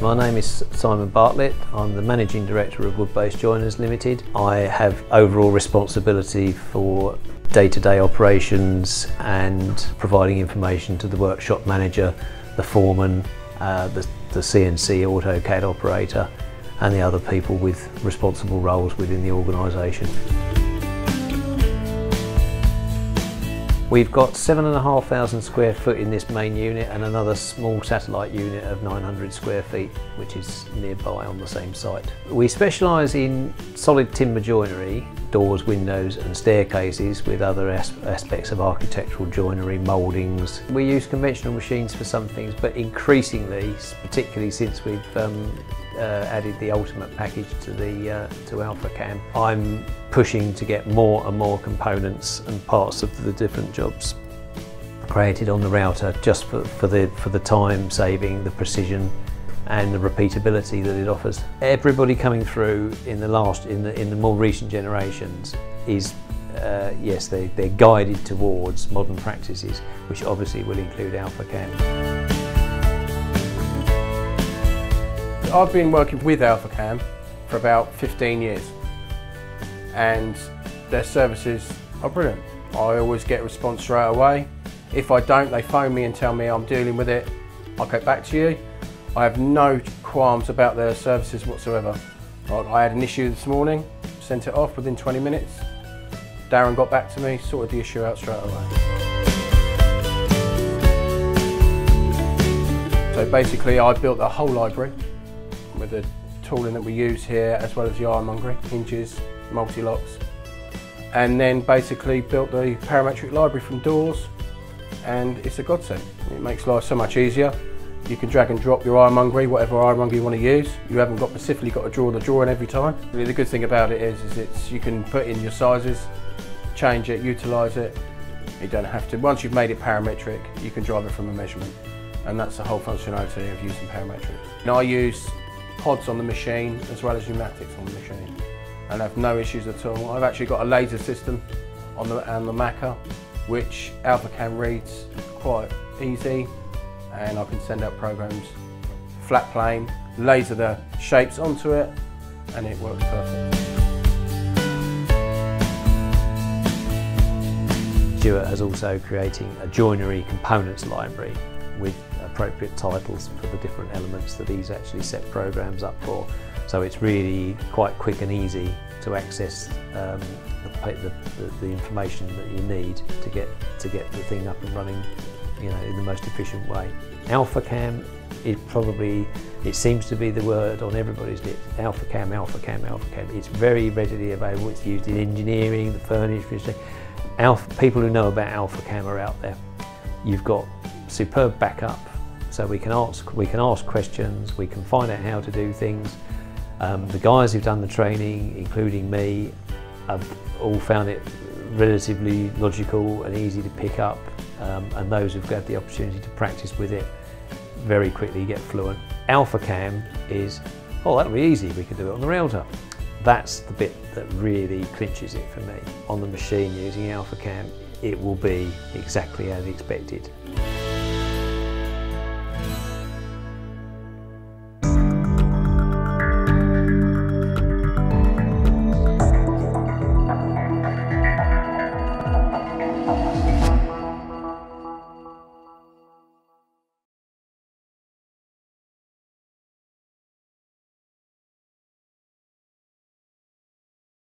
My name is Simon Bartlett. I'm the Managing Director of Woodbase Joiners Limited. I have overall responsibility for day-to-day operations and providing information to the workshop manager, the foreman, uh, the, the CNC AutoCAD operator and the other people with responsible roles within the organisation. We've got 7,500 square foot in this main unit and another small satellite unit of 900 square feet which is nearby on the same site. We specialise in solid timber joinery, doors, windows and staircases with other as aspects of architectural joinery, mouldings. We use conventional machines for some things but increasingly, particularly since we've um, uh, added the ultimate package to the uh, to AlphaCam. I'm pushing to get more and more components and parts of the different jobs created on the router just for, for the for the time saving, the precision and the repeatability that it offers. Everybody coming through in the last in the in the more recent generations is uh, yes, they, they're guided towards modern practices, which obviously will include AlphaCam. I've been working with AlphaCam for about 15 years and their services are brilliant. I always get a response straight away. If I don't, they phone me and tell me I'm dealing with it. I'll get back to you. I have no qualms about their services whatsoever. I had an issue this morning, sent it off within 20 minutes. Darren got back to me, sorted the issue out straight away. So basically I built the whole library with the tooling that we use here as well as the ironmongery, hinges, multi-locks and then basically built the parametric library from doors and it's a godsend. It makes life so much easier. You can drag and drop your ironmongery, whatever ironmongery you want to use. You haven't got specifically got to draw the drawing every time. The good thing about it is, is it's, you can put in your sizes, change it, utilise it. You don't have to. Once you've made it parametric, you can drive it from a measurement. And that's the whole functionality of using parametric. And I use pods on the machine as well as pneumatics on the machine and have no issues at all. I've actually got a laser system on the, on the MAKA which AlphaCam reads quite easy and I can send out programs flat plane, laser the shapes onto it and it works perfect. Stuart has also creating a joinery components library with appropriate titles for the different elements that he's actually set programs up for. So it's really quite quick and easy to access um, the, the, the, information that you need to get to get the thing up and running you know, in the most efficient way. AlphaCam is probably, it seems to be the word on everybody's lips, AlphaCam, AlphaCam, AlphaCam. It's very readily available, it's used in engineering, the furniture, Alpha, people who know about AlphaCam are out there. You've got superb backup, so we can ask we can ask questions, we can find out how to do things. Um, the guys who've done the training, including me, have all found it relatively logical and easy to pick up, um, and those who've got the opportunity to practice with it very quickly get fluent. AlphaCam is, oh, that'll be easy, we can do it on the router. That's the bit that really clinches it for me. On the machine using AlphaCam, it will be exactly as expected.